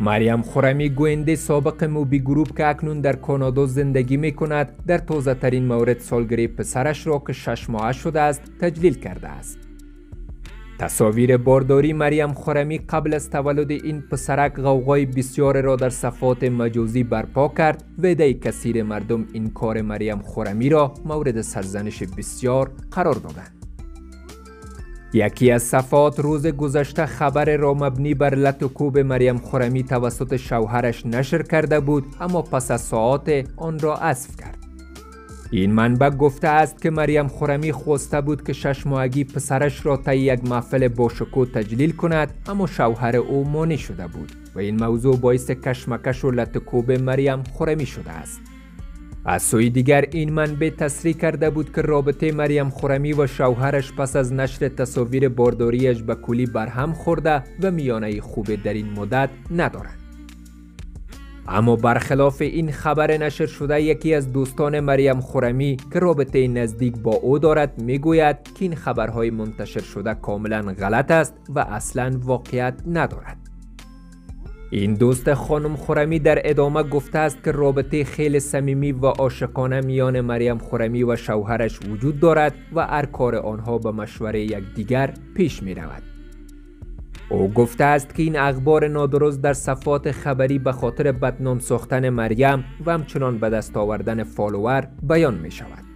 مریم خورمی گوینده سابق موبی گروپ که اکنون در کانادا زندگی می کند در تازه ترین مورد سالگری پسرش را که شش ماه شده است تجلیل کرده است. تصاویر بارداری مریم خورمی قبل از تولد این پسرک غوغای بسیار را در صفات مجازی برپا کرد و دی کثیر مردم این کار مریم خورمی را مورد سرزنش بسیار قرار دادند. یکی از صفات روز گذشته خبر را مبنی بر لط و کوب مریم خورمی توسط شوهرش نشر کرده بود اما پس از ساعات آن را حذف کرد. این منبع گفته است که مریم خورمی خواسته بود که شش ماهگی پسرش را تا یک محفل باشکو تجلیل کند اما شوهر او مانع شده بود و این موضوع باعث کشمکش و لطکوب مریم خورمی شده است. از سوی دیگر این منبع تصریح کرده بود که رابطه مریم خورمی و شوهرش پس از نشر تصاویر بارداریش به کلی برهم خورده و میانه خوب در این مدت ندارد. اما برخلاف این خبر نشر شده یکی از دوستان مریم خورمی که رابطه نزدیک با او دارد می‌گوید که این خبرهای منتشر شده کاملا غلط است و اصلا واقعیت ندارد. این دوست خانم خورمی در ادامه گفته است که رابطه خیلی صمیمی و عاشقانه میان مریم خورمی و شوهرش وجود دارد و هر کار آنها به مشوره یکدیگر پیش می رود. او گفته است که این اخبار نادرست در صفات خبری به خاطر بدنام ساختن مریم و همچنان به دست آوردن فالوور بیان می شود.